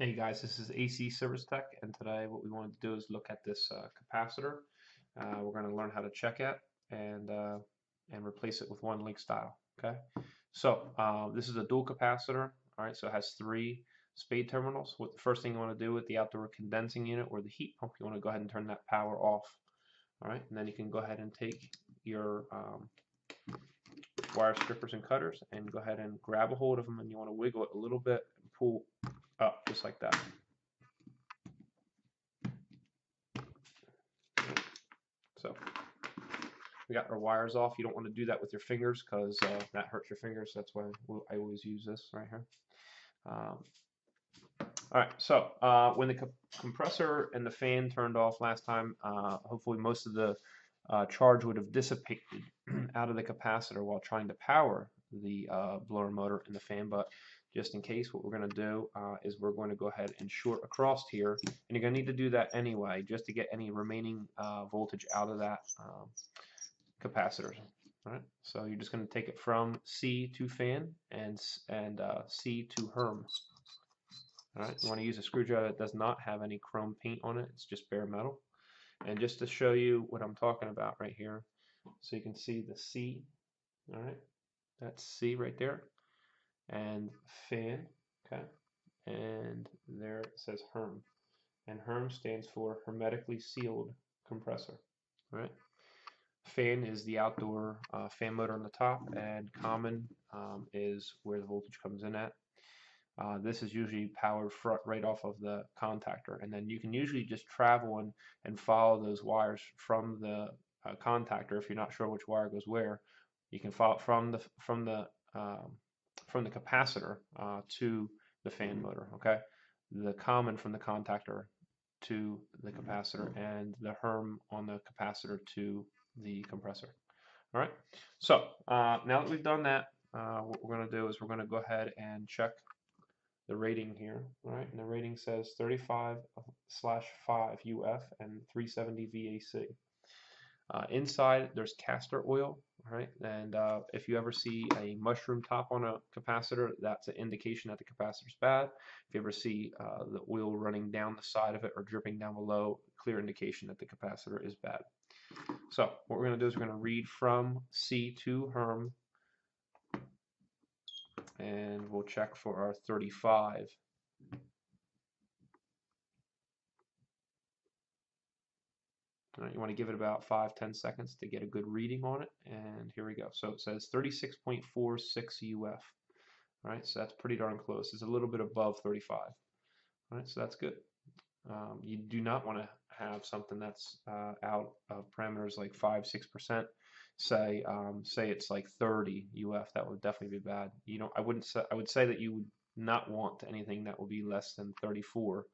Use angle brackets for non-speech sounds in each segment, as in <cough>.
Hey guys, this is AC Service Tech, and today what we wanted to do is look at this uh, capacitor. Uh, we're going to learn how to check it and uh, and replace it with one link style. Okay, so uh, this is a dual capacitor. All right, so it has three spade terminals. What the first thing you want to do with the outdoor condensing unit or the heat pump, you want to go ahead and turn that power off. All right, and then you can go ahead and take your um, wire strippers and cutters and go ahead and grab a hold of them, and you want to wiggle it a little bit and pull up just like that. So we got our wires off. You don't want to do that with your fingers because uh, that hurts your fingers. That's why I always use this right here. Um, all right, so uh, when the co compressor and the fan turned off last time, uh, hopefully most of the uh, charge would have dissipated <clears throat> out of the capacitor while trying to power the uh, blower motor and the fan. But just in case, what we're going to do uh, is we're going to go ahead and short across here. And you're going to need to do that anyway, just to get any remaining uh, voltage out of that um, capacitor. All right, so you're just going to take it from C to fan and and uh, C to Herm. All right, you want to use a screwdriver that does not have any chrome paint on it. It's just bare metal. And just to show you what I'm talking about right here, so you can see the C. All right, that's C right there and fan, okay, and there it says HERM, and HERM stands for hermetically sealed compressor, right? Fan is the outdoor uh, fan motor on the top, and common um, is where the voltage comes in at. Uh, this is usually powered right off of the contactor, and then you can usually just travel and, and follow those wires from the uh, contactor. If you're not sure which wire goes where, you can follow from the from the um, from the capacitor uh, to the fan motor, okay? The common from the contactor to the capacitor and the HERM on the capacitor to the compressor. All right, so uh, now that we've done that, uh, what we're going to do is we're going to go ahead and check the rating here. All right, and the rating says 35 slash 5 UF and 370 VAC. Uh, inside, there's castor oil, right? And uh, if you ever see a mushroom top on a capacitor, that's an indication that the capacitor's bad. If you ever see uh, the oil running down the side of it or dripping down below, clear indication that the capacitor is bad. So what we're going to do is we're going to read from C to Herm, and we'll check for our 35 You want to give it about 5 10 seconds to get a good reading on it. And here we go. So it says 36.46 UF. All right, so that's pretty darn close. It's a little bit above 35. All right, so that's good. Um, you do not want to have something that's uh, out of parameters like 5 6%. Say um, say it's like 30 UF. That would definitely be bad. You know, I wouldn't say I would say that you would not want anything that will be less than 34.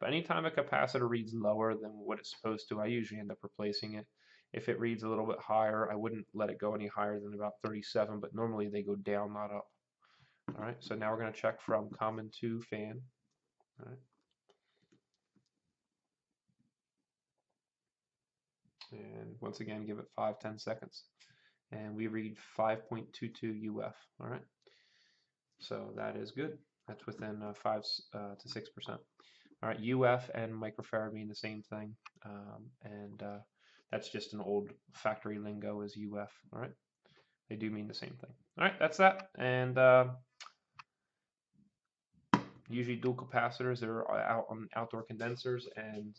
But anytime a capacitor reads lower than what it's supposed to, I usually end up replacing it. If it reads a little bit higher, I wouldn't let it go any higher than about 37, but normally they go down, not up. All right, so now we're going to check from common to fan. All right. And once again, give it 5, 10 seconds. And we read 5.22 UF, all right? So that is good. That's within uh, 5 uh, to 6%. All right, UF and microfarad mean the same thing, um, and uh, that's just an old factory lingo as UF. All right, they do mean the same thing. All right, that's that. And uh, usually dual capacitors, they're out on outdoor condensers, and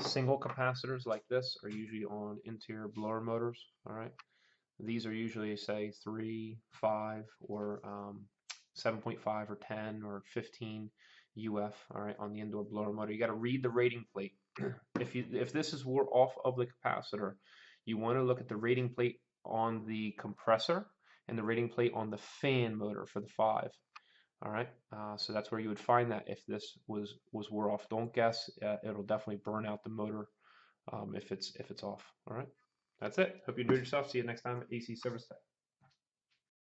single capacitors like this are usually on interior blower motors. All right, these are usually say three, five, or um, 7.5 or 10 or 15 UF, all right, on the indoor blower motor. You got to read the rating plate. <clears throat> if you if this is wore off of the capacitor, you want to look at the rating plate on the compressor and the rating plate on the fan motor for the five. All right, uh, so that's where you would find that if this was was wore off. Don't guess; uh, it'll definitely burn out the motor um, if it's if it's off. All right, that's it. Hope you enjoyed yourself. See you next time at AC Service Tech.